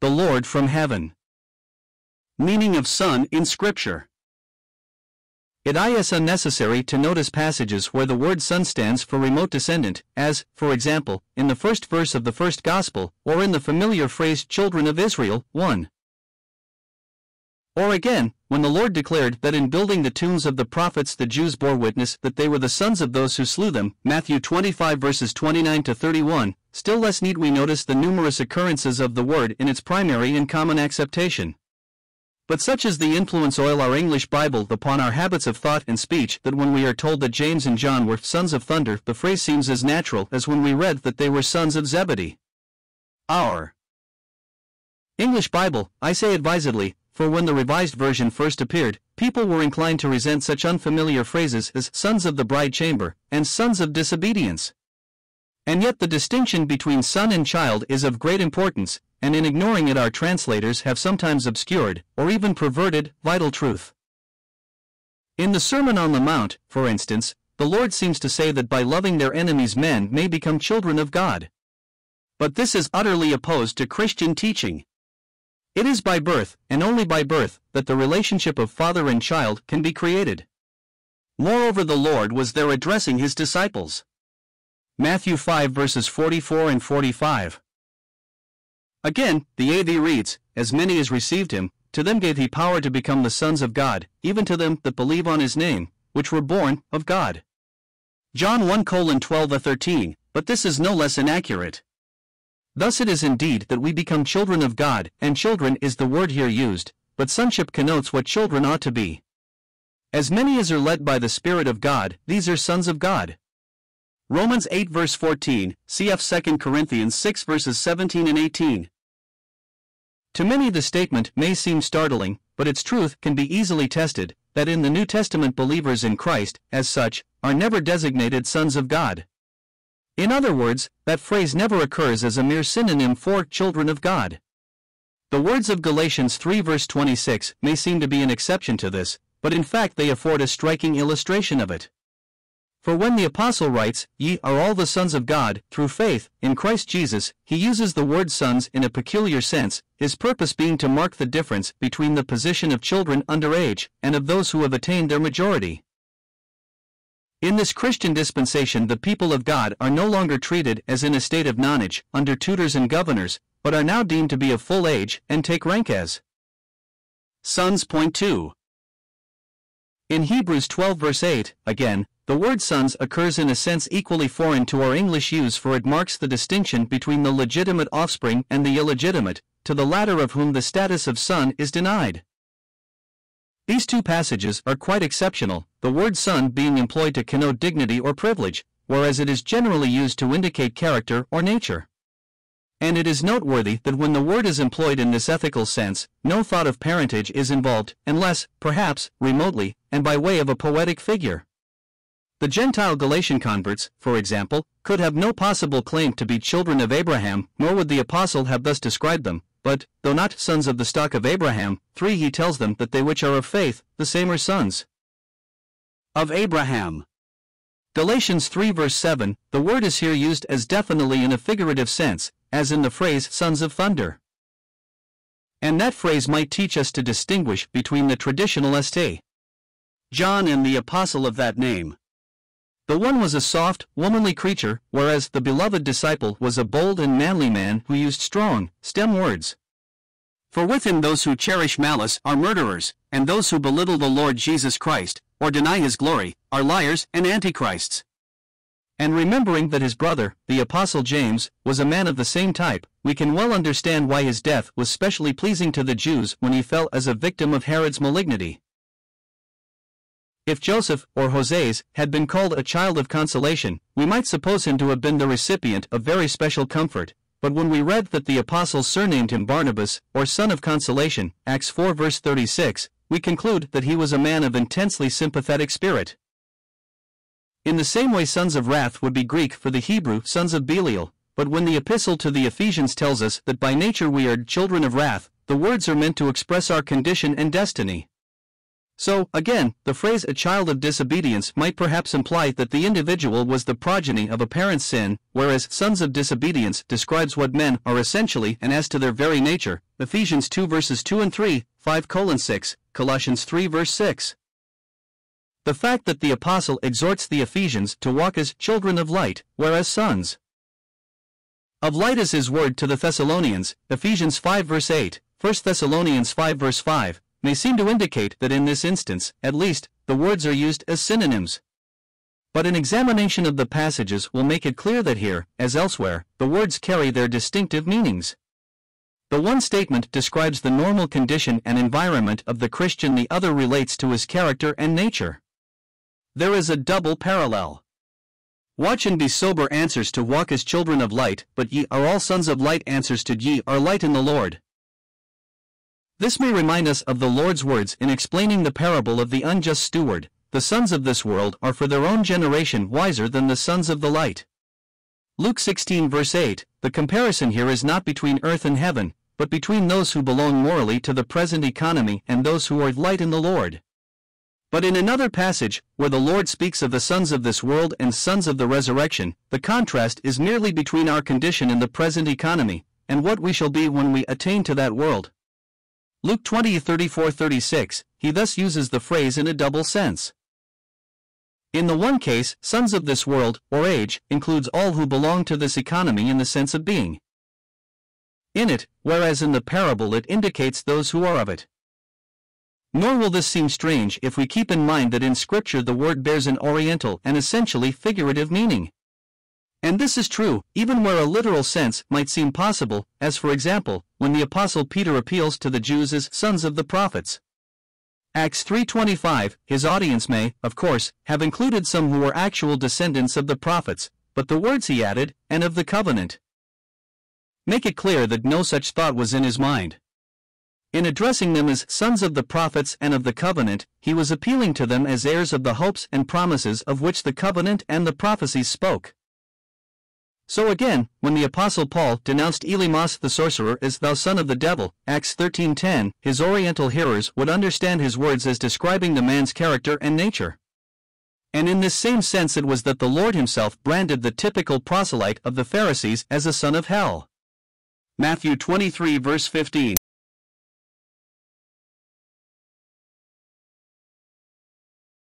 the Lord from heaven. Meaning of Son in Scripture. It is unnecessary to notice passages where the word son stands for remote descendant, as, for example, in the first verse of the first Gospel, or in the familiar phrase children of Israel, 1. Or again, when the Lord declared that in building the tombs of the prophets the Jews bore witness that they were the sons of those who slew them, Matthew 25 verses 29 to 31, still less need we notice the numerous occurrences of the word in its primary and common acceptation. But such is the influence oil our English Bible upon our habits of thought and speech that when we are told that James and John were sons of thunder, the phrase seems as natural as when we read that they were sons of Zebedee. Our English Bible, I say advisedly, for when the Revised Version first appeared, people were inclined to resent such unfamiliar phrases as sons of the bride chamber and sons of disobedience. And yet the distinction between son and child is of great importance, and in ignoring it our translators have sometimes obscured, or even perverted, vital truth. In the Sermon on the Mount, for instance, the Lord seems to say that by loving their enemies men may become children of God. But this is utterly opposed to Christian teaching. It is by birth, and only by birth, that the relationship of father and child can be created. Moreover, the Lord was there addressing his disciples. Matthew 5 verses 44 and 45. Again, the AV reads, As many as received him, to them gave he power to become the sons of God, even to them that believe on his name, which were born of God. John 1 12 13, but this is no less inaccurate. Thus it is indeed that we become children of God, and children is the word here used, but sonship connotes what children ought to be. As many as are led by the Spirit of God, these are sons of God. Romans 8 verse 14, cf 2 Corinthians 6 verses 17 and 18. To many the statement may seem startling, but its truth can be easily tested, that in the New Testament believers in Christ, as such, are never designated sons of God. In other words, that phrase never occurs as a mere synonym for children of God. The words of Galatians 3 verse 26 may seem to be an exception to this, but in fact they afford a striking illustration of it. For when the Apostle writes, Ye are all the sons of God, through faith, in Christ Jesus, he uses the word sons in a peculiar sense, his purpose being to mark the difference between the position of children under age and of those who have attained their majority. In this Christian dispensation, the people of God are no longer treated as in a state of nonage, under tutors and governors, but are now deemed to be of full age and take rank as sons. Point 2. In Hebrews 12 verse 8, again, the word sons occurs in a sense equally foreign to our English use for it marks the distinction between the legitimate offspring and the illegitimate, to the latter of whom the status of son is denied. These two passages are quite exceptional, the word son being employed to connote dignity or privilege, whereas it is generally used to indicate character or nature. And it is noteworthy that when the word is employed in this ethical sense, no thought of parentage is involved, unless, perhaps, remotely, and by way of a poetic figure. The Gentile Galatian converts, for example, could have no possible claim to be children of Abraham, nor would the apostle have thus described them, but, though not sons of the stock of Abraham, 3 he tells them that they which are of faith, the same are sons of Abraham. Galatians 3 verse 7, the word is here used as definitely in a figurative sense, as in the phrase sons of thunder. And that phrase might teach us to distinguish between the traditional St. John and the apostle of that name. The one was a soft, womanly creature, whereas the beloved disciple was a bold and manly man who used strong, stem words. For with him those who cherish malice are murderers, and those who belittle the Lord Jesus Christ, or deny his glory, are liars and antichrists. And remembering that his brother, the Apostle James, was a man of the same type, we can well understand why his death was specially pleasing to the Jews when he fell as a victim of Herod's malignity. If Joseph, or Hoseas, had been called a child of consolation, we might suppose him to have been the recipient of very special comfort. But when we read that the apostles surnamed him Barnabas, or son of consolation, Acts 4 verse 36, we conclude that he was a man of intensely sympathetic spirit. In the same way, sons of wrath would be Greek for the Hebrew sons of Belial, but when the epistle to the Ephesians tells us that by nature we are children of wrath, the words are meant to express our condition and destiny. So, again, the phrase a child of disobedience might perhaps imply that the individual was the progeny of a parent's sin, whereas sons of disobedience describes what men are essentially and as to their very nature. Ephesians 2 verses 2 and 3, 5 colon 6, Colossians 3 verse 6. The fact that the apostle exhorts the Ephesians to walk as children of light, whereas sons of light is his word to the Thessalonians, Ephesians 5 verse 8, 1 Thessalonians 5 verse 5, may seem to indicate that in this instance, at least, the words are used as synonyms. But an examination of the passages will make it clear that here, as elsewhere, the words carry their distinctive meanings. The one statement describes the normal condition and environment of the Christian, the other relates to his character and nature. There is a double parallel. Watch and be sober answers to walk as children of light, but ye are all sons of light answers to ye are light in the Lord. This may remind us of the Lord's words in explaining the parable of the unjust steward The sons of this world are for their own generation wiser than the sons of the light. Luke 16 verse 8 The comparison here is not between earth and heaven, but between those who belong morally to the present economy and those who are light in the Lord. But in another passage, where the Lord speaks of the sons of this world and sons of the resurrection, the contrast is merely between our condition in the present economy and what we shall be when we attain to that world. Luke 20 34 36, he thus uses the phrase in a double sense. In the one case, sons of this world, or age, includes all who belong to this economy in the sense of being in it, whereas in the parable it indicates those who are of it. Nor will this seem strange if we keep in mind that in Scripture the word bears an oriental and essentially figurative meaning. And this is true, even where a literal sense might seem possible, as for example, when the apostle Peter appeals to the Jews as sons of the prophets. Acts 3:25 His audience may, of course, have included some who were actual descendants of the prophets, but the words he added, and of the covenant, make it clear that no such thought was in his mind. In addressing them as sons of the prophets and of the covenant, he was appealing to them as heirs of the hopes and promises of which the covenant and the prophecies spoke. So again, when the apostle Paul denounced Elymas the sorcerer as thou son of the devil, Acts 13:10, his oriental hearers would understand his words as describing the man's character and nature. And in this same sense it was that the Lord himself branded the typical proselyte of the Pharisees as a son of hell. Matthew 23 verse 15.